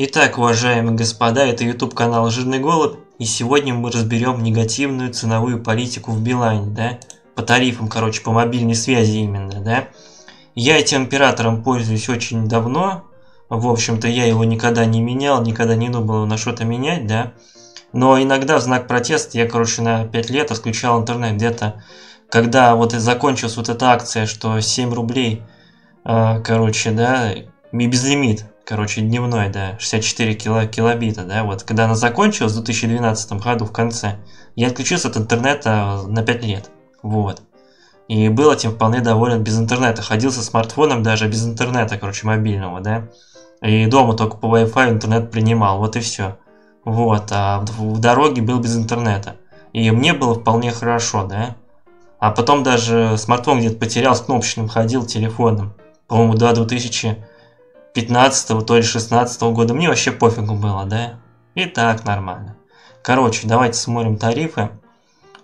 Итак, уважаемые господа, это YouTube канал Жирный Голубь, и сегодня мы разберем негативную ценовую политику в Билайне, да, по тарифам, короче, по мобильной связи именно, да. Я этим оператором пользуюсь очень давно, в общем-то, я его никогда не менял, никогда не думал на что-то менять, да. Но иногда в знак протеста я, короче, на 5 лет отключал интернет где-то, когда вот и закончилась вот эта акция, что 7 рублей, э, короче, да, и безлимит, короче, дневной, да, 64 кило, килобита, да, вот, когда она закончилась в 2012 году в конце, я отключился от интернета на 5 лет, вот. И был этим вполне доволен без интернета, ходил со смартфоном даже без интернета, короче, мобильного, да. И дома только по Wi-Fi интернет принимал, вот и все. Вот, а в, в дороге был без интернета. И мне было вполне хорошо, да. А потом даже смартфон где-то потерял, с кнопочным ходил телефоном. По-моему, до 2000 15 то ли 16 года, мне вообще пофигу было, да? И так нормально. Короче, давайте смотрим тарифы.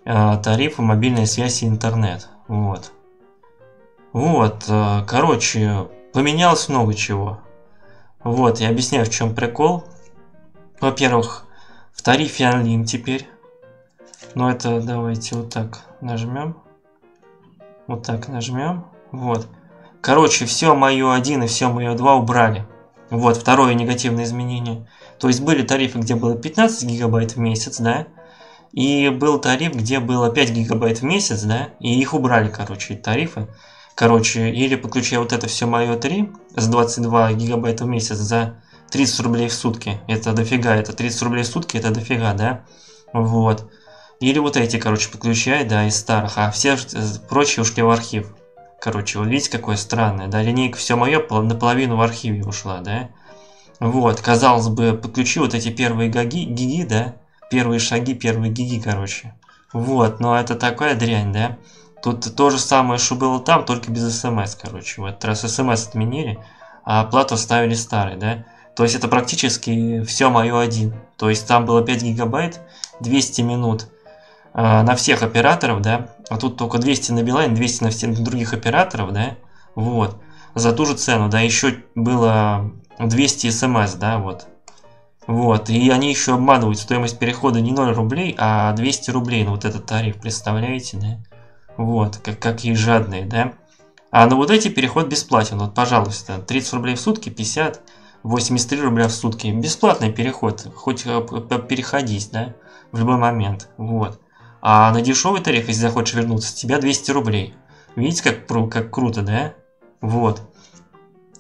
Э, тарифы мобильная связь и интернет. Вот. Вот, э, короче, поменялось много чего. Вот, я объясняю, в чем прикол. Во-первых, в тарифе Unlim теперь. Но это давайте вот так нажмем. Вот так нажмем. Вот. Короче, все мое 1 и все мое 2 убрали. Вот, второе негативное изменение. То есть были тарифы, где было 15 гигабайт в месяц, да, и был тариф, где было 5 гигабайт в месяц, да, и их убрали, короче, тарифы. Короче, или подключая вот это все мое 3 с 22 гигабайта в месяц за 30 рублей в сутки. Это дофига, это 30 рублей в сутки, это дофига, да? Вот. Или вот эти, короче, подключай, да, из старых, а все прочие ушли в архив. Короче, вот видите, какое странное, да, линейка все мое наполовину в архиве ушла, да. Вот, казалось бы, подключи вот эти первые гиги, гиги, да, первые шаги, первые гиги, короче. Вот, но это такая дрянь, да. Тут то же самое, что было там, только без смс, короче. Вот раз смс отменили, а оплату ставили старый, да. То есть это практически все мое один. То есть там было 5 гигабайт, 200 минут на всех операторов, да, а тут только 200 на Билайн, 200 на всех других операторов, да, вот, за ту же цену, да, еще было 200 смс, да, вот, вот, и они еще обманывают стоимость перехода не 0 рублей, а 200 рублей, ну вот этот тариф, представляете, да, вот, как, какие жадные, да, а на вот эти переход бесплатен, вот, пожалуйста, 30 рублей в сутки, 50, 83 рубля в сутки, бесплатный переход, хоть э, переходись, да, в любой момент, вот. А на дешевый тариф, если захочешь вернуться, с тебя 200 рублей. Видите, как, как круто, да? Вот.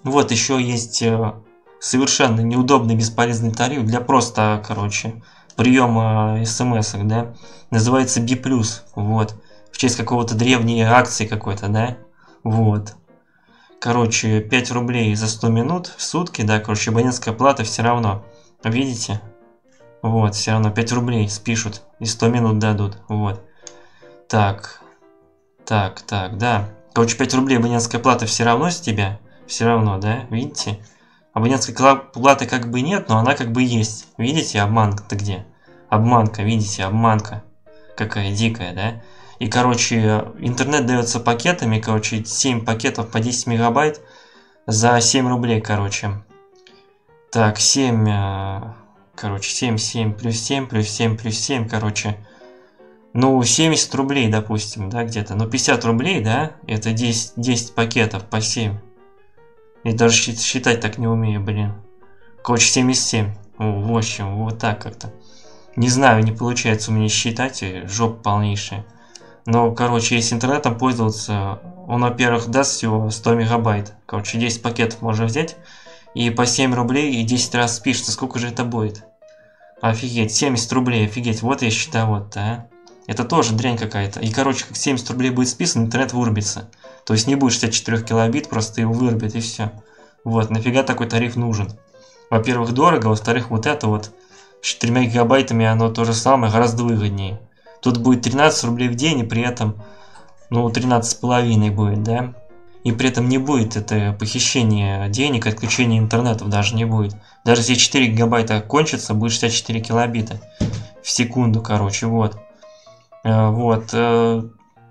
Вот еще есть э, совершенно неудобный, бесполезный тариф для просто, короче, приема смс, да? Называется B+. Вот. В честь какого-то древней акции какой-то, да? Вот. Короче, 5 рублей за 100 минут в сутки, да, короче, абонентская плата все равно. Видите? Вот, все равно 5 рублей спишут и 100 минут дадут. Вот. Так. Так, так, да. Короче, 5 рублей абонентская плата все равно с тебя. Все равно, да? Видите? Абонентской платы как бы нет, но она как бы есть. Видите, обманка-то где? Обманка, видите, обманка. Какая дикая, да? И, короче, интернет дается пакетами, короче, 7 пакетов по 10 мегабайт за 7 рублей, короче. Так, 7 короче, 7, 7 плюс 7 плюс 7 плюс 7, короче, ну, 70 рублей, допустим, да, где-то, ну, 50 рублей, да, это 10, 10 пакетов по 7. И даже считать так не умею, блин. Короче, 77. В общем, вот так как-то. Не знаю, не получается у меня считать, жоп полнейшая. Но, короче, если интернетом пользоваться, он, во-первых, даст всего 100 мегабайт. Короче, 10 пакетов можно взять и по 7 рублей и 10 раз спишется, сколько же это будет? Офигеть, 70 рублей, офигеть, вот я считаю вот а. Это тоже дрянь какая-то. И, короче, как 70 рублей будет списан, интернет вырубится. То есть не будет 64 килобит, просто его вырубит и все. Вот, нафига такой тариф нужен? Во-первых, дорого, во-вторых, вот это вот с 4 гигабайтами оно то же самое, гораздо выгоднее. Тут будет 13 рублей в день, и при этом, ну, 13 с половиной будет, да? И при этом не будет это похищение денег, отключение интернета даже не будет. Даже если 4 гигабайта кончится, будет 64 килобита в секунду, короче, вот. Э, вот. Э,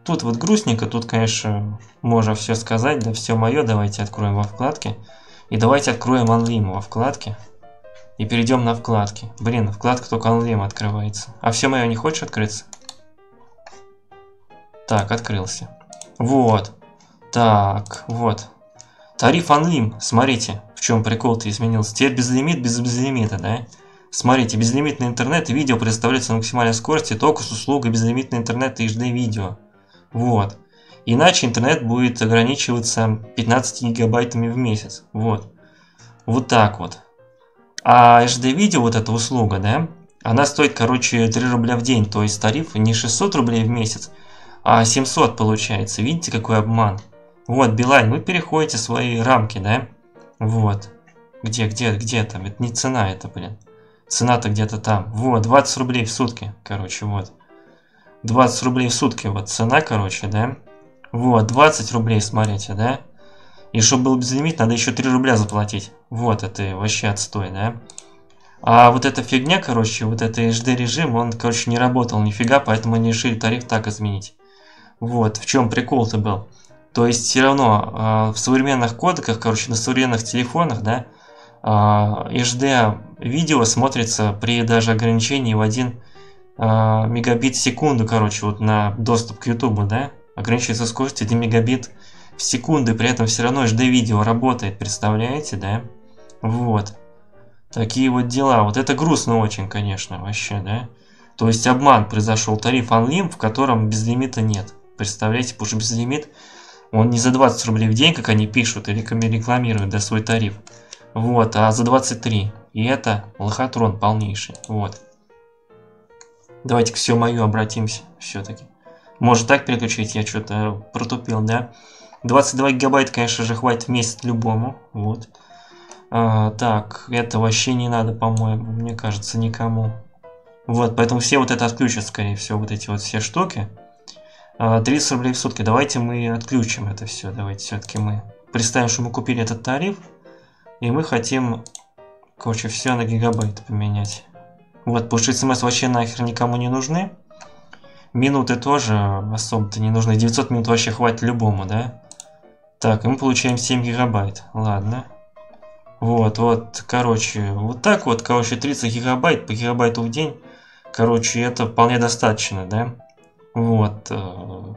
тут вот грустненько, тут, конечно, можно все сказать, да все мое. Давайте откроем во вкладке. И давайте откроем Unlim во вкладке. И перейдем на вкладки. Блин, вкладка только Unlim открывается. А все мое не хочешь открыться? Так, открылся. Вот. Так, вот. Тариф Unlim, смотрите, в чем прикол-то изменился. Теперь безлимит без безлимита, да? Смотрите, безлимитный интернет и видео предоставляется на максимальной скорости только с услугой безлимитный интернет и HD видео. Вот. Иначе интернет будет ограничиваться 15 гигабайтами в месяц. Вот. Вот так вот. А HD видео, вот эта услуга, да, она стоит, короче, 3 рубля в день. То есть тариф не 600 рублей в месяц, а 700 получается. Видите, какой обман? Вот, Билайн, вы переходите свои рамки, да? Вот. Где, где, где там? Это не цена, это, блин. Цена-то где-то там. Вот, 20 рублей в сутки, короче, вот. 20 рублей в сутки, вот цена, короче, да? Вот, 20 рублей, смотрите, да? И чтобы был безлимит, надо еще 3 рубля заплатить. Вот, это вообще отстой, да? А вот эта фигня, короче, вот это HD режим, он, короче, не работал нифига, поэтому они решили тариф так изменить. Вот, в чем прикол-то был. То есть все равно э, в современных кодеках, короче, на современных телефонах, да, э, HD видео смотрится при даже ограничении в 1 э, мегабит в секунду, короче, вот на доступ к YouTube, да, ограничивается скорость 1 мегабит в секунду, при этом все равно HD видео работает, представляете, да? Вот. Такие вот дела. Вот это грустно очень, конечно, вообще, да? То есть обман произошел. Тариф Unlim, в котором безлимита нет. Представляете, потому что безлимит, он не за 20 рублей в день, как они пишут и рекламируют, да, свой тариф. Вот, а за 23. И это лохотрон полнейший. Вот. Давайте к все мою обратимся все-таки. Может так переключить, я что-то протупил, да? 22 гигабайта, конечно же, хватит в месяц любому. Вот. А, так, это вообще не надо, по-моему, мне кажется, никому. Вот, поэтому все вот это отключат, скорее всего, вот эти вот все штуки. 30 а, рублей в сутки. Давайте мы отключим это все. Давайте все-таки мы представим, что мы купили этот тариф. И мы хотим, короче, все на гигабайт поменять. Вот, потому смс вообще нахер никому не нужны. Минуты тоже особо-то не нужны. 900 минут вообще хватит любому, да? Так, и мы получаем 7 гигабайт. Ладно. Вот, вот, короче, вот так вот, короче, 30 гигабайт по гигабайту в день. Короче, это вполне достаточно, да? Вот. Э.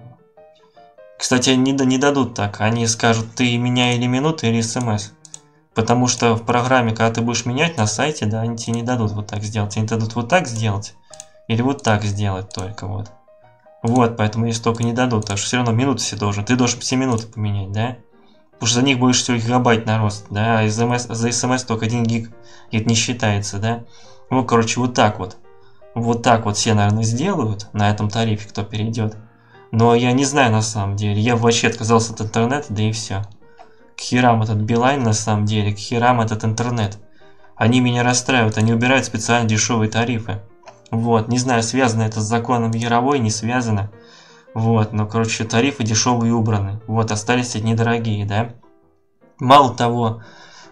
Кстати, они не дадут так. Они скажут, ты меня или минуты, или смс. Потому что в программе, когда ты будешь менять на сайте, да, они тебе не дадут вот так сделать. Они дадут вот так сделать. Или вот так сделать только, вот. Вот, поэтому если только не дадут, потому что все равно минуты все должен. Ты должен все минуты поменять, да? Потому что за них будешь все гигабайт на рост, да? А за, за смс только 1 гиг, это не считается, да? Ну, короче, вот так вот. Вот так вот все, наверное, сделают на этом тарифе, кто перейдет. Но я не знаю на самом деле. Я вообще отказался от интернета, да и все. К херам этот Билайн на самом деле, к херам этот интернет. Они меня расстраивают, они убирают специально дешевые тарифы. Вот, не знаю, связано это с законом Яровой, не связано. Вот, но, короче, тарифы дешевые убраны. Вот, остались эти недорогие, да. Мало того,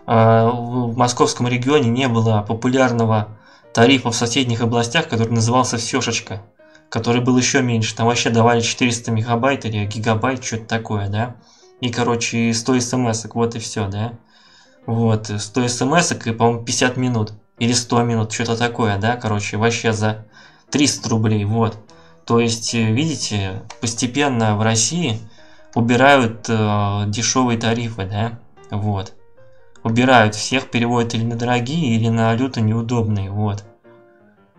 э, в московском регионе не было популярного тарифа в соседних областях, который назывался «Всешечка», который был еще меньше. Там вообще давали 400 мегабайт или гигабайт, что-то такое, да. И, короче, 100 смс вот и все, да. Вот, 100 смс и, по-моему, 50 минут или 100 минут, что-то такое, да, короче, вообще за 300 рублей, вот. То есть, э, видите, постепенно в России убирают э, дешевые тарифы, да, вот. Убирают всех, переводят или на дорогие, или на люто неудобные, вот.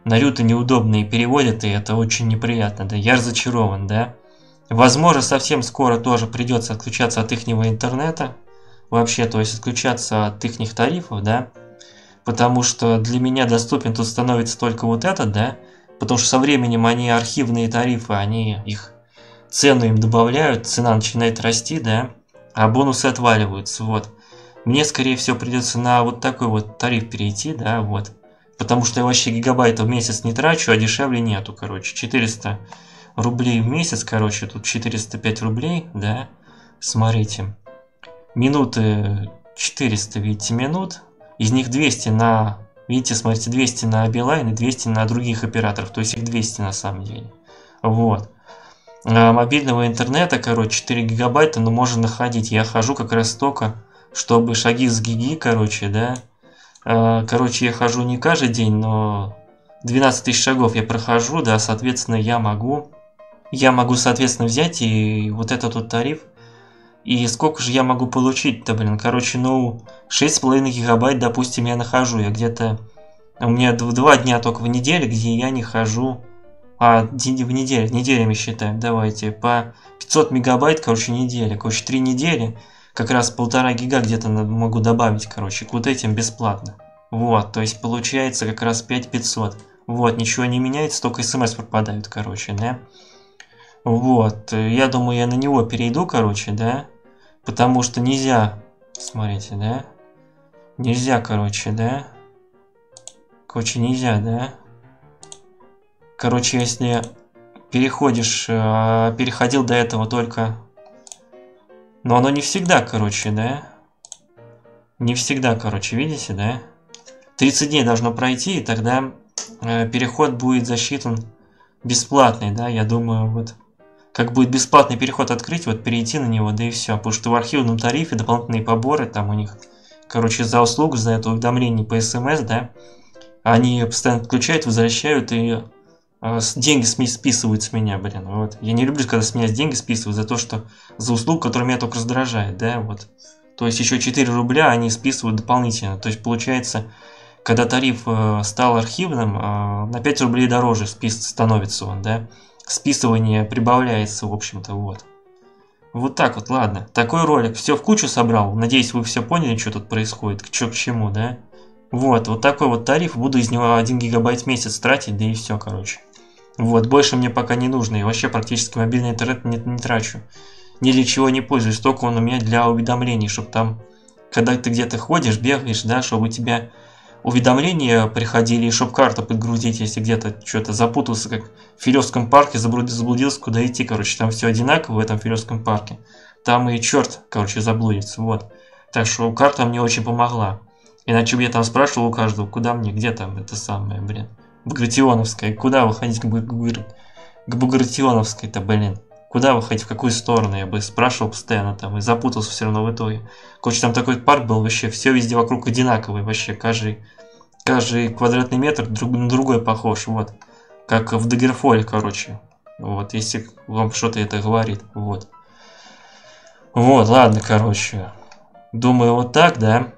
На люто неудобные переводят, и это очень неприятно, да, я разочарован, да. Возможно, совсем скоро тоже придется отключаться от ихнего интернета, вообще, то есть отключаться от ихних тарифов, да, потому что для меня доступен тут становится только вот этот, да, потому что со временем они архивные тарифы, они их цену им добавляют, цена начинает расти, да, а бонусы отваливаются, вот. Мне, скорее всего, придется на вот такой вот тариф перейти, да, вот. Потому что я вообще гигабайтов в месяц не трачу, а дешевле нету, короче. 400 рублей в месяц, короче, тут 405 рублей, да. Смотрите. Минуты 400, видите, минут. Из них 200 на, видите, смотрите, 200 на Билайн и 200 на других операторов, то есть их 200 на самом деле. Вот. А мобильного интернета, короче, 4 гигабайта, но можно находить. Я хожу как раз столько, чтобы шаги с гиги, короче, да, Э, короче, я хожу не каждый день, но 12 тысяч шагов я прохожу, да, соответственно, я могу, я могу, соответственно, взять и вот этот вот тариф, и сколько же я могу получить-то, блин, короче, ну, 6,5 гигабайт, допустим, я нахожу, я где-то, у меня два дня только в неделю, где я не хожу, а, в неделю, неделями считаем, давайте, по 500 мегабайт, короче, неделя, короче, 3 недели, как раз полтора гига где-то могу добавить, короче, к вот этим бесплатно. Вот, то есть получается как раз 5500. Вот, ничего не меняется, только смс пропадают, короче, да. Вот, я думаю, я на него перейду, короче, да. Потому что нельзя, смотрите, да. Нельзя, короче, да. Короче, нельзя, да. Короче, если переходишь, э, переходил до этого только... Но оно не всегда, короче, да? Не всегда, короче, видите, да? 30 дней должно пройти, и тогда э, переход будет засчитан бесплатный, да, я думаю, вот как будет бесплатный переход открыть, вот перейти на него, да и все, потому что в архивном тарифе дополнительные поборы, там у них, короче, за услугу, за это уведомление по смс, да, они постоянно включают, возвращают и э, деньги списывают с меня, блин, вот. Я не люблю, когда с меня деньги списывают за то, что за услугу, которая меня только раздражает, да, вот. То есть еще 4 рубля они списывают дополнительно, то есть получается когда тариф э, стал архивным, э, на 5 рублей дороже спис становится он, да? Списывание прибавляется, в общем-то, вот. Вот так вот, ладно. Такой ролик. Все в кучу собрал. Надеюсь, вы все поняли, что тут происходит, что к чему, да? Вот, вот такой вот тариф. Буду из него 1 гигабайт в месяц тратить, да и все, короче. Вот, больше мне пока не нужно. И вообще практически мобильный интернет не, не трачу. Ни для чего не пользуюсь. Только он у меня для уведомлений, чтобы там, когда ты где-то ходишь, бегаешь, да, чтобы у тебя уведомления приходили, чтобы карту подгрузить, если где-то что-то запутался, как в Филевском парке, заблудился, куда идти, короче, там все одинаково в этом Филевском парке. Там и черт, короче, заблудится, вот. Так что карта мне очень помогла. Иначе бы я там спрашивал у каждого, куда мне, где там это самое, блин. Багратионовская, куда выходить к, Бугр... к Багратионовской-то, блин. Куда выходить, в какую сторону, я бы спрашивал постоянно там и запутался все равно в итоге. Короче, там такой парк был вообще, все везде вокруг одинаковый вообще, каждый каждый квадратный метр друг на другой похож, вот. Как в Дагерфоле, короче. Вот, если вам что-то это говорит, вот. Вот, ладно, короче. Думаю, вот так, да.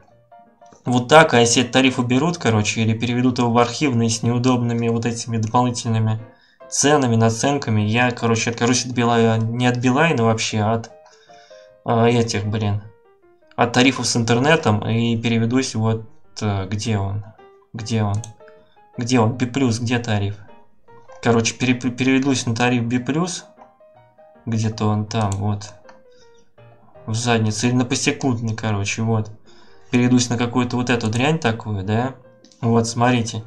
Вот так, а если тариф уберут, короче, или переведут его в архивный с неудобными вот этими дополнительными ценами, наценками, я, короче, откажусь от Билайна, не от Билайна вообще, а от а, этих, блин, от тарифов с интернетом и переведусь вот, а, где он, где он? Где он? B+, где тариф? Короче, пере переведусь на тариф B+. Где-то он там, вот. В заднице. Или на посекундный, короче, вот. Переведусь на какую-то вот эту дрянь такую, да? Вот, смотрите.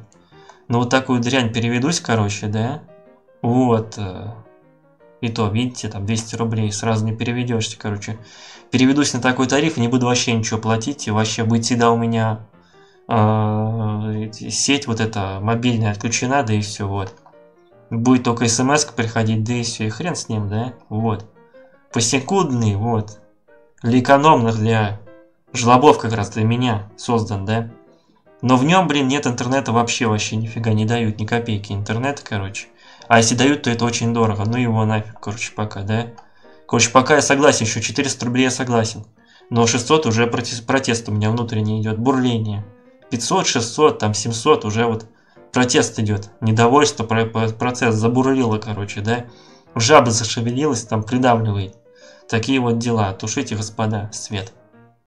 На вот такую дрянь переведусь, короче, да? Вот. Э, и то, видите, там 200 рублей сразу не переведешься, короче. Переведусь на такой тариф не буду вообще ничего платить. И вообще будет всегда у меня э, сеть вот эта мобильная отключена, да и все, вот. Будет только смс приходить, да и все, и хрен с ним, да, вот. Посекундный, вот. Для экономных, для жлобов как раз для меня создан, да. Но в нем, блин, нет интернета вообще, вообще нифига не дают, ни копейки интернета, короче. А если дают, то это очень дорого. Ну его нафиг, короче, пока, да. Короче, пока я согласен, еще 400 рублей я согласен. Но 600 уже протест, протест у меня внутренний идет, бурление. 500, 600, там 700 уже вот протест идет. Недовольство, процесс забурлило, короче, да. Жаба зашевелилась, там придавливает. Такие вот дела. Тушите, господа, свет.